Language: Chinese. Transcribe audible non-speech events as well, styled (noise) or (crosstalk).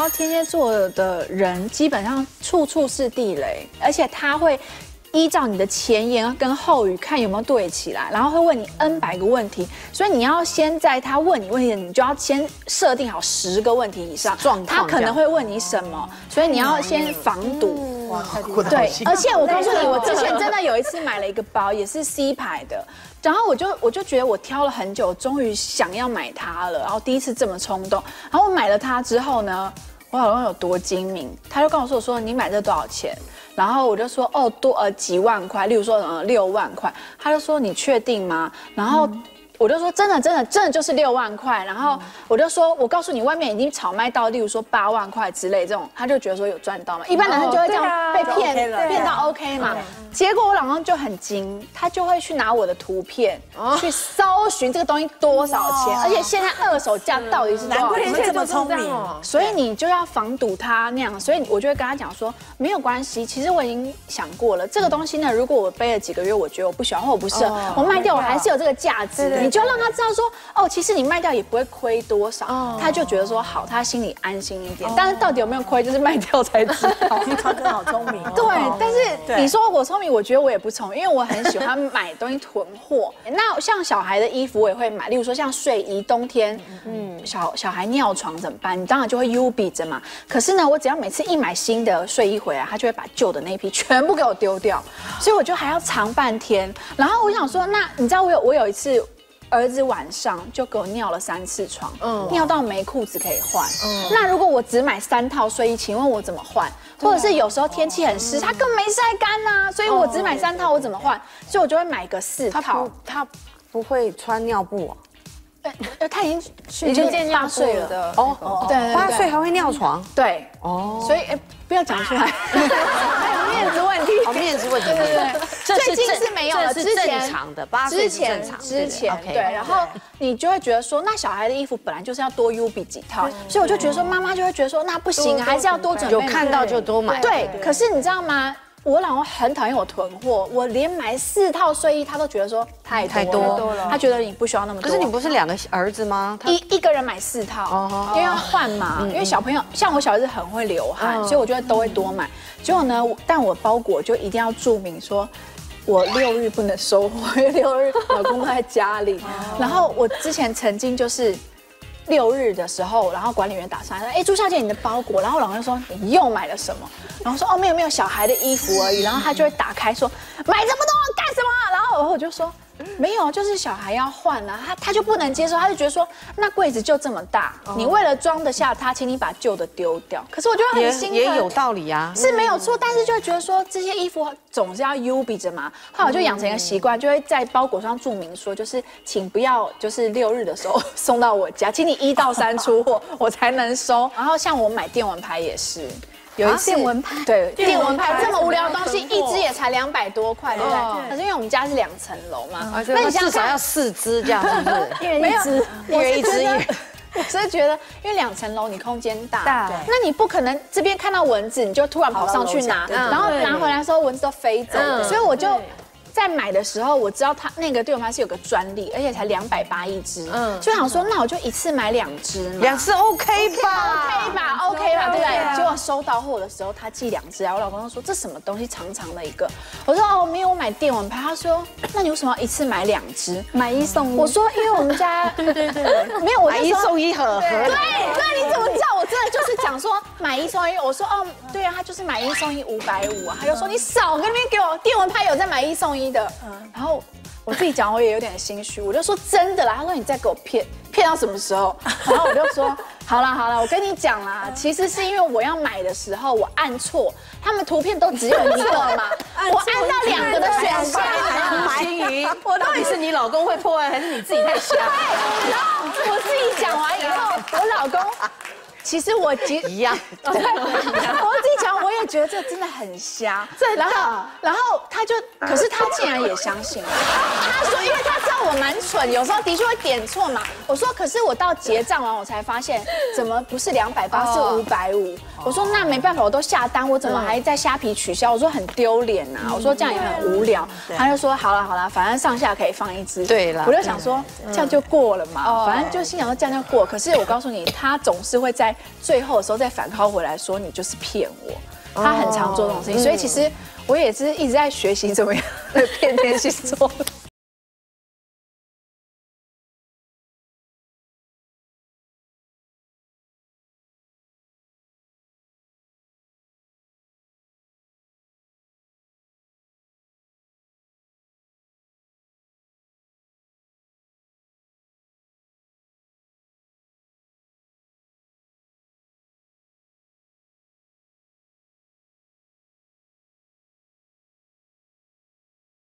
道天蝎座的人基本上处处是地雷，而且他会依照你的前言跟后语看有没有对起来，然后会问你 N 百个问题，所以你要先在他问你问题，你就要先设定好十个问题以上，状他可能会问你什么，所以你要先防堵。哇，太厉害了。对，而且我告诉你，我之前真的有一次买了一个包，也是 C 牌的，然后我就我就觉得我挑了很久，终于想要买它了，然后第一次这么冲动，然后我买了它之后呢，我老公有多精明，他就跟我说我说你买这多少钱？然后我就说哦多呃几万块，例如说呃六万块，他就说你确定吗？然后。我就说真的，真的，真的就是六万块。然后我就说，我告诉你，外面已经炒卖到，例如说八万块之类这种，他就觉得说有赚到嘛。一般男生就会这样被骗，骗到 OK 嘛。结果我老公就很精，他就会去拿我的图片去搜寻这个东西多少钱，而且现在二手价到底是多少钱？你们这么聪明，所以你就要防堵他那样，所以我就会跟他讲说，没有关系，其实我已经想过了，这个东西呢，如果我背了几个月，我觉得我不喜欢或我不适合，我卖掉我还是有这个价值。你就让他知道说，哦，其实你卖掉也不会亏多少，他就觉得说好，他心里安心一点。但是到底有没有亏，就是卖掉才知道。(laughs) 他真的好聪明。对，但是你说我聪明，我觉得我也不聪明，因为我很喜欢买东西囤货。那像小孩的衣服我也会买，例如说像睡衣，冬天，嗯，小小孩尿床怎么办？你当然就会 U 比着嘛。可是呢，我只要每次一买新的睡衣回来，他就会把旧的那一批全部给我丢掉，所以我就还要藏半天。然后我想说，那你知道我有我有一次。儿子晚上就给我尿了三次床，嗯。尿到没裤子可以换。嗯。那如果我只买三套睡衣，请问我怎么换？或者是有时候天气很湿，它根本没晒干呐，所以我只买三套，我怎么换？所以我就会买个四套。他不会穿尿布呃，他已经已经八岁了。的哦，对，八岁还会尿床，对，哦，所以哎，不要讲出来，(laughs) (laughs) (laughs) 面子问题，哦，面子问题，对对对，最近是没有了，之前正常的，八岁正常，之前对，然后你就会觉得说，那小孩的衣服本来就是要多 U 比几套，所以我就觉得说，妈妈就会觉得说，那不行，还是要多准备，有看到就多买，对，可是你知道吗？我老公很讨厌我囤货，我连买四套睡衣，他都觉得说太太多了，他觉得你不需要那么多。可是你不是两个儿子吗？一一个人买四套，因为要换嘛。因为小朋友像我小儿子很会流汗，所以我觉得都会多买。结果呢，但我包裹就一定要注明说，我六日不能收货，因为六日老公在家里。然后我之前曾经就是。六日的时候，然后管理员打上来说：“哎，朱小姐，你的包裹。”然后老公就说：“你又买了什么？”然后说：“哦，没有没有，小孩的衣服而已。”然后他就会打开说：“买这么多干什么？”然后我就说。没有，就是小孩要换啊，他他就不能接受，他就觉得说，那柜子就这么大，你为了装得下他，请你把旧的丢掉。可是我觉得很心也有道理啊，是没有错，但是就会觉得说这些衣服总是要 U 比着嘛，后来我就养成一个习惯，就会在包裹上注明说，就是请不要就是六日的时候 (laughs) 送到我家，请你一到三出货我才能收。然后像我买电蚊拍也是。有一次电蚊拍，对电蚊拍这么无聊的东西，一只也才两百多块，对不对？可是因为我们家是两层楼嘛，那你至少要四只这样，是不是？(laughs) 一人一只，一人一只。我是觉得，因为两层楼你空间大，那你不可能这边看到蚊子你就突然跑上去拿，然后拿回来的时候蚊子都飞走，所以我就。在买的时候，我知道它那个对我妈是有个专利，而且才两百八一支，嗯，就想说那我就一次买两支嘛，两支 OK 吧，OK 吧，OK 吧，对不对？结果收到货的时候，他寄两支啊，我老公就说这什么东西长长的一个，我说哦没有，我买电蚊拍，他说那你为什么要一次买两支，买一送一？我说因为我们家 (laughs) 对对对，没有我买一送一盒，对对，你怎么知道？我真的就是讲说买一送一，我说哦对啊，他就是买一送一五百五啊，他就说你少跟那边给我电蚊拍有在买一送一的，嗯，然后。我自己讲，我也有点心虚，我就说真的啦。他说你再给我骗骗到什么时候？然后我就说好了好了，我跟你讲啦，其实是因为我要买的时候我按错，他们图片都只有一个嘛，(laughs) 我按到两个的选项。我到底是你老公会破案，还是你自己太瞎？然后我自己讲完以后，我老公。其实我其 (laughs) 一样，我自己讲，我也觉得这真的很瞎。然后，然后他就，可是他竟然也相信了。他说，因为他知道我蛮蠢，有时候的确会点错嘛。我说，可是我到结账完，我才发现，怎么不是两百八，是五百五。我说，那没办法，我都下单，我怎么还在虾皮取消？我说很丢脸呐。我说这样也很无聊。他就说，好了好了，反正上下可以放一只。对了，我就想说，这样就过了嘛。反正就心想说这样就过。可是我告诉你，他总是会在。在最后的时候再反靠回来说你就是骗我。他很常做这种事情，所以其实我也是一直在学习怎么样骗天蝎座。